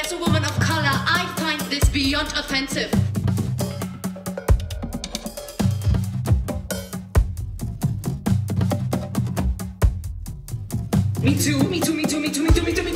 as a woman of color, I find this beyond offensive. Me too, me too, me too, me too, me too, me too.